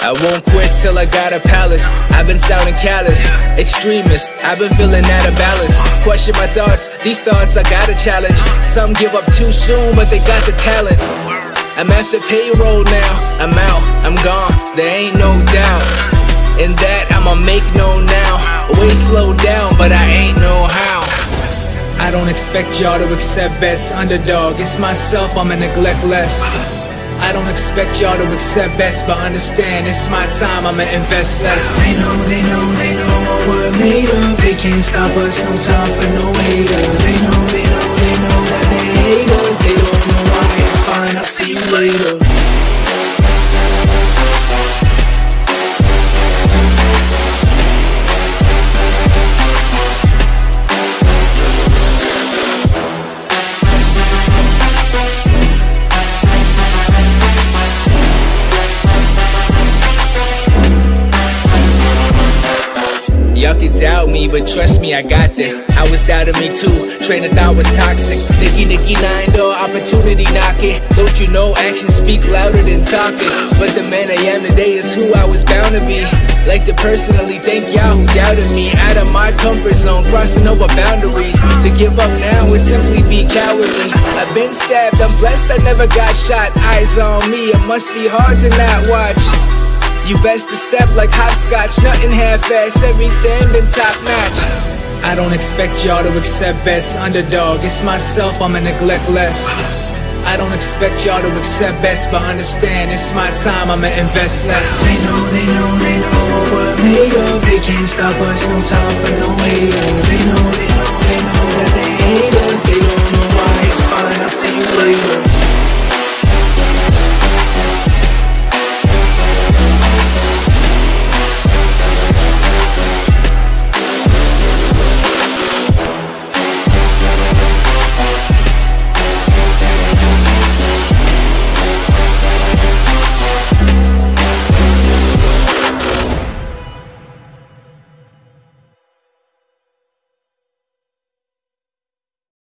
I won't quit till I got a palace. I've been sounding callous, extremist. I've been feeling out of balance. Question my thoughts, these thoughts I gotta challenge. Some give up too soon, but they got the talent. I'm after payroll now. I'm out, I'm gone, there ain't no doubt. In that I'ma make no now. Way slow down, but I ain't know how. I don't expect y'all to accept bets. Underdog, it's myself, I'ma neglect less. I don't expect y'all to accept bets, but understand it's my time, I'ma invest less. They know, they know, they know what we're made of. They can't stop us, no time for no hater. They know, they know, they know that they hate us. They don't know why it's fine, I'll see you later. Y'all can doubt me, but trust me, I got this. I was doubting me too. Trainer thought was toxic. Nicky, Nicky, nine door opportunity knocking. Don't you know actions speak louder than talking? But the man I am today is who I was bound to be. Like to personally thank y'all who doubted me. Out of my comfort zone, crossing over boundaries. To give up now would simply be cowardly. I've been stabbed, I'm blessed I never got shot. Eyes on me, it must be hard to not watch. You best to step like hopscotch, nothing half-ass, everything been top-notch I don't expect y'all to accept bets, underdog, it's myself, I'ma neglect less I don't expect y'all to accept bets, but understand it's my time, I'ma invest less. They know, they know, they know what we're made of. They can't stop us, no time for no haters. They know, they know, they know that they hate us. They